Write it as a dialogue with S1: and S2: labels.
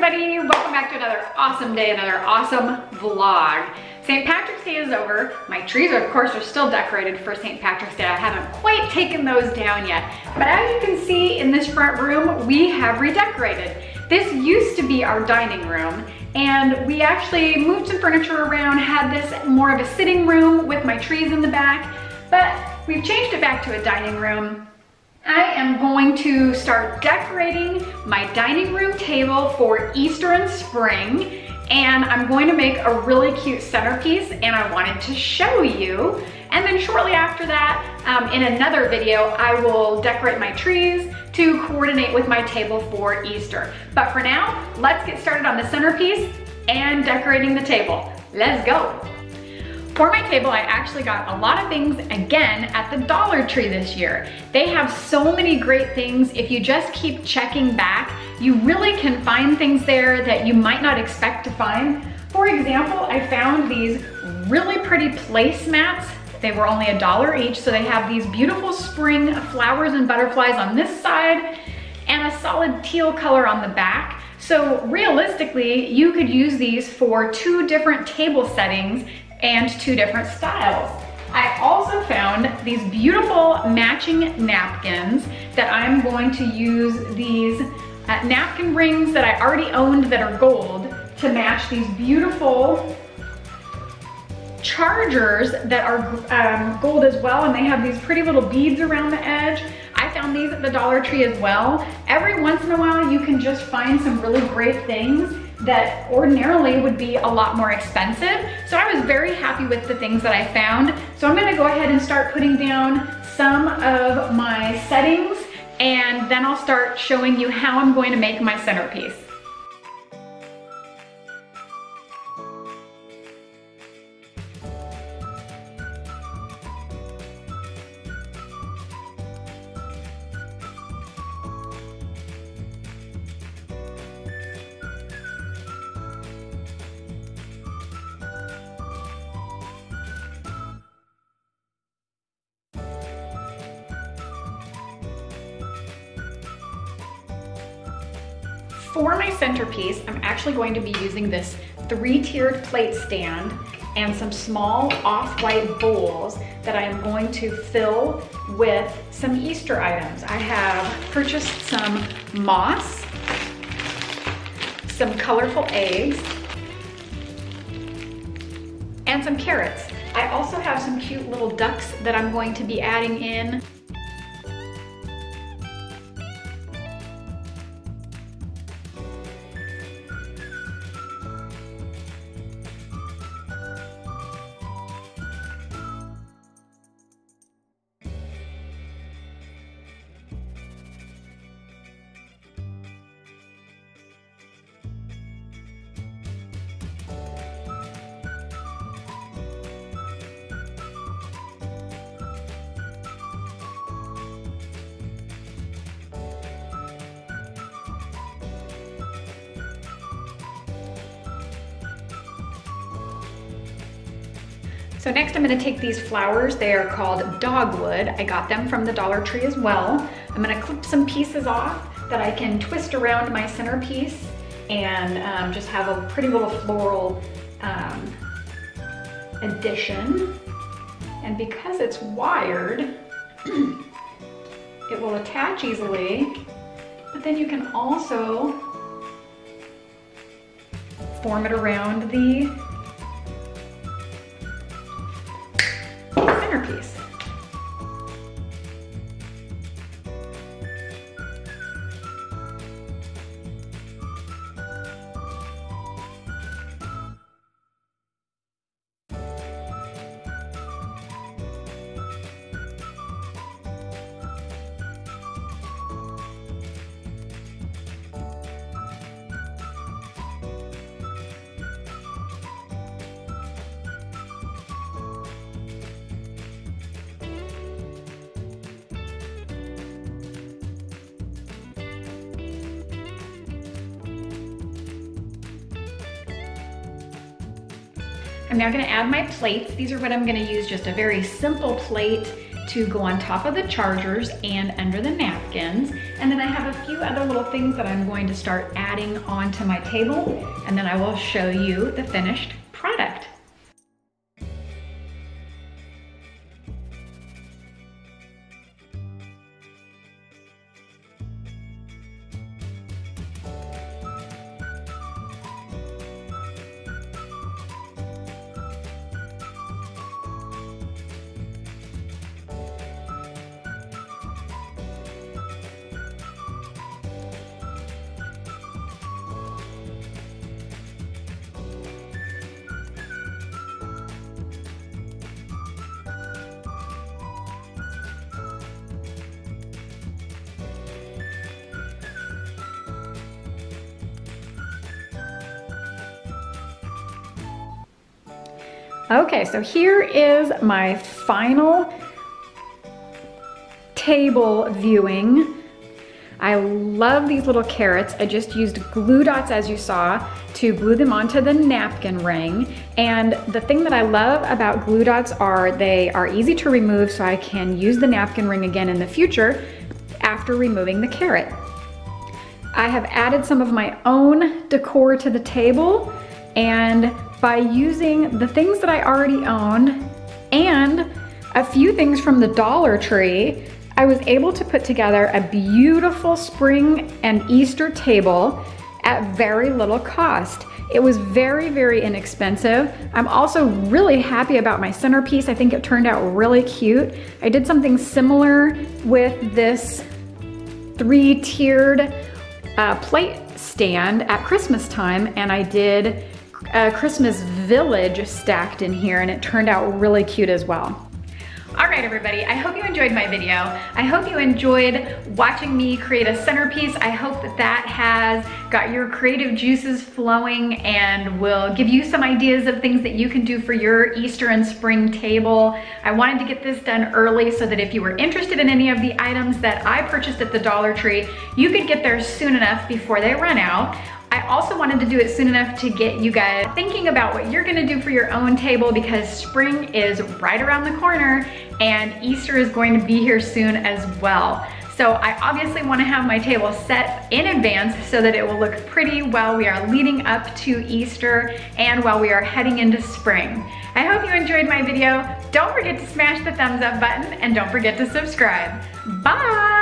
S1: everybody, welcome back to another awesome day, another awesome vlog. St. Patrick's Day is over. My trees, of course, are still decorated for St. Patrick's Day. I haven't quite taken those down yet. But as you can see in this front room, we have redecorated. This used to be our dining room, and we actually moved some furniture around, had this more of a sitting room with my trees in the back, but we've changed it back to a dining room I am going to start decorating my dining room table for Easter and spring and I'm going to make a really cute centerpiece and I wanted to show you. And then shortly after that, um, in another video, I will decorate my trees to coordinate with my table for Easter. But for now, let's get started on the centerpiece and decorating the table. Let's go. For my table, I actually got a lot of things again at the Dollar Tree this year. They have so many great things. If you just keep checking back, you really can find things there that you might not expect to find. For example, I found these really pretty placemats. They were only a dollar each, so they have these beautiful spring flowers and butterflies on this side and a solid teal color on the back. So realistically, you could use these for two different table settings and two different styles. I also found these beautiful matching napkins that I'm going to use these uh, napkin rings that I already owned that are gold to match these beautiful chargers that are um, gold as well and they have these pretty little beads around the edge. I found these at the Dollar Tree as well. Every once in a while you can just find some really great things that ordinarily would be a lot more expensive. So I was very happy with the things that I found. So I'm gonna go ahead and start putting down some of my settings and then I'll start showing you how I'm going to make my centerpiece. For my centerpiece, I'm actually going to be using this three-tiered plate stand and some small off-white bowls that I am going to fill with some Easter items. I have purchased some moss, some colorful eggs, and some carrots. I also have some cute little ducks that I'm going to be adding in. So next I'm gonna take these flowers. They are called dogwood. I got them from the Dollar Tree as well. I'm gonna clip some pieces off that I can twist around my centerpiece and um, just have a pretty little floral um, addition. And because it's wired, it will attach easily, but then you can also form it around the centerpiece. I'm now gonna add my plates. These are what I'm gonna use, just a very simple plate to go on top of the chargers and under the napkins. And then I have a few other little things that I'm going to start adding onto my table. And then I will show you the finished product. Okay, so here is my final table viewing. I love these little carrots. I just used glue dots as you saw to glue them onto the napkin ring. And the thing that I love about glue dots are they are easy to remove so I can use the napkin ring again in the future after removing the carrot. I have added some of my own decor to the table and by using the things that I already owned and a few things from the Dollar Tree, I was able to put together a beautiful spring and Easter table at very little cost. It was very, very inexpensive. I'm also really happy about my centerpiece. I think it turned out really cute. I did something similar with this three-tiered uh, plate stand at Christmas time and I did a Christmas village stacked in here and it turned out really cute as well. All right, everybody, I hope you enjoyed my video. I hope you enjoyed watching me create a centerpiece. I hope that that has got your creative juices flowing and will give you some ideas of things that you can do for your Easter and spring table. I wanted to get this done early so that if you were interested in any of the items that I purchased at the Dollar Tree, you could get there soon enough before they run out. I also wanted to do it soon enough to get you guys thinking about what you're gonna do for your own table because spring is right around the corner and Easter is going to be here soon as well. So I obviously wanna have my table set in advance so that it will look pretty while we are leading up to Easter and while we are heading into spring. I hope you enjoyed my video. Don't forget to smash the thumbs up button and don't forget to subscribe. Bye!